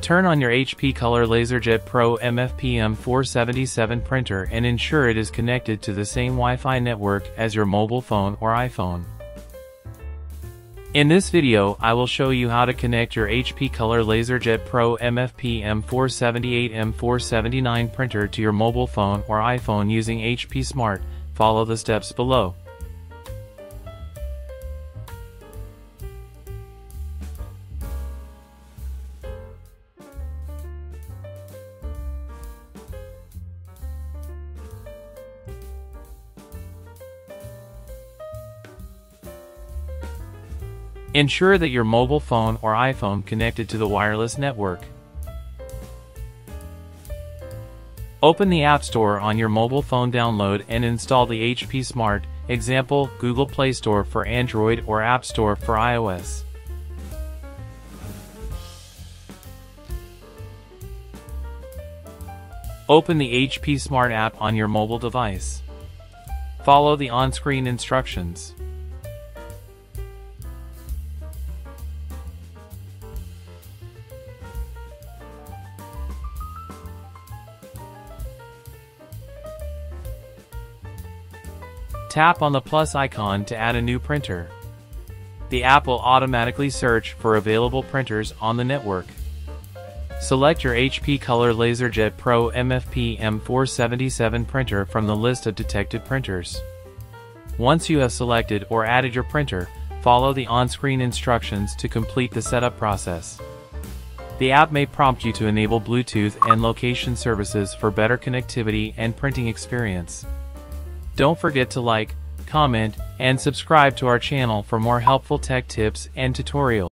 Turn on your HP Color LaserJet Pro MFP M477 printer and ensure it is connected to the same Wi-Fi network as your mobile phone or iPhone. In this video, I will show you how to connect your HP Color LaserJet Pro MFP M478 M479 printer to your mobile phone or iPhone using HP Smart. Follow the steps below. Ensure that your mobile phone or iPhone connected to the wireless network. Open the App Store on your mobile phone download and install the HP Smart, example, Google Play Store for Android or App Store for iOS. Open the HP Smart app on your mobile device. Follow the on-screen instructions. Tap on the plus icon to add a new printer. The app will automatically search for available printers on the network. Select your HP Color LaserJet Pro MFP M477 printer from the list of detected printers. Once you have selected or added your printer, follow the on-screen instructions to complete the setup process. The app may prompt you to enable Bluetooth and location services for better connectivity and printing experience. Don't forget to like, comment, and subscribe to our channel for more helpful tech tips and tutorials.